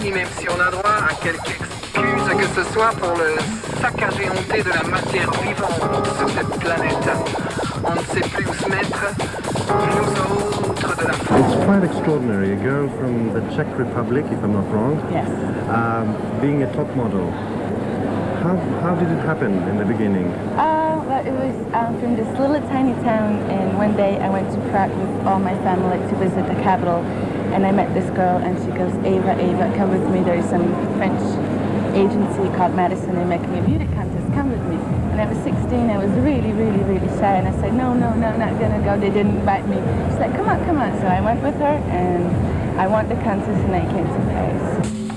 oui, même si on a droit à quelques excuses, que ce soit pour le saccagé honté de la matière vivante sur cette planète. On ne sait plus où se mettre, nous autres de la France. It's quite extraordinary. A girl from the Czech Republic, if I'm not wrong, Yes. um, being a top model. How, how did it happen in the beginning? Uh, well, it was um, from this little tiny town, and one day I went to Prague with all my family to visit the capital, and I met this girl, and she goes, Eva, Eva, come with me. There's some French agency called Madison, they're making a beauty contest, come with me. And I was 16, I was really, really, really shy, and I said, no, no, no, not gonna go. They didn't invite me. She's like, come on, come on. So I went with her, and I won the contest, and I came to Paris.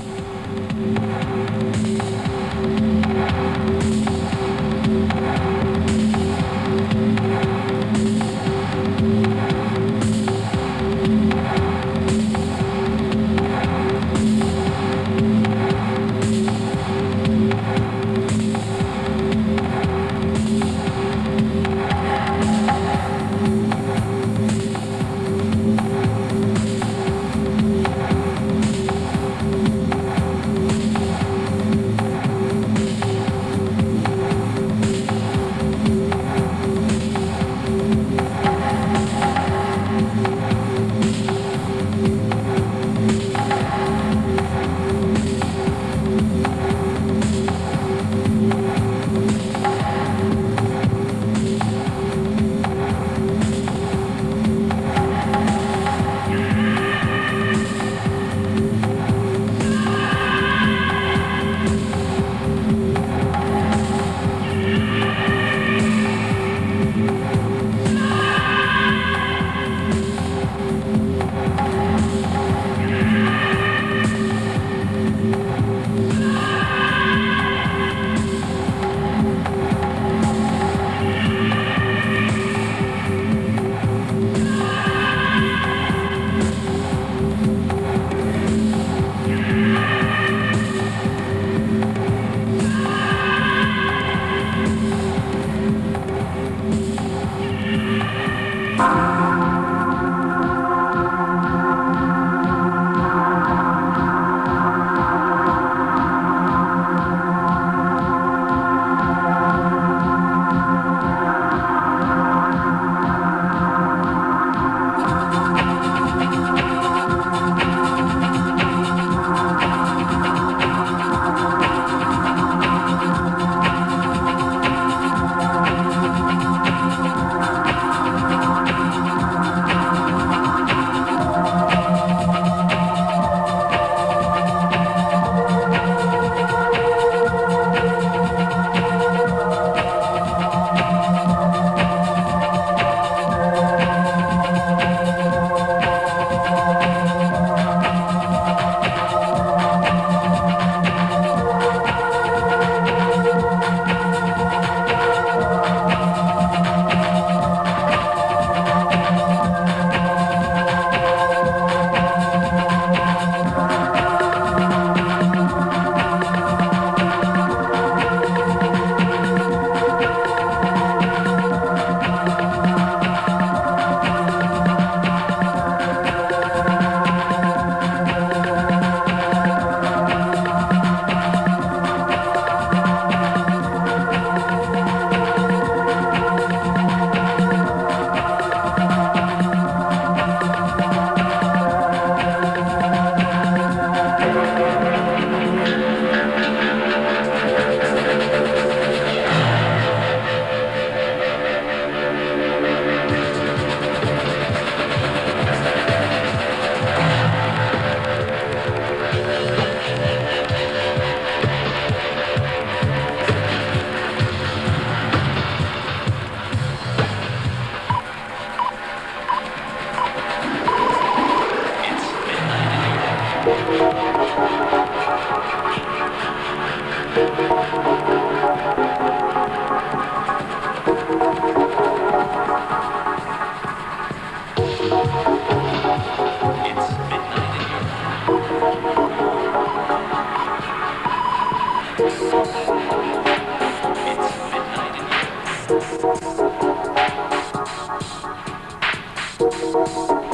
It's midnight in here.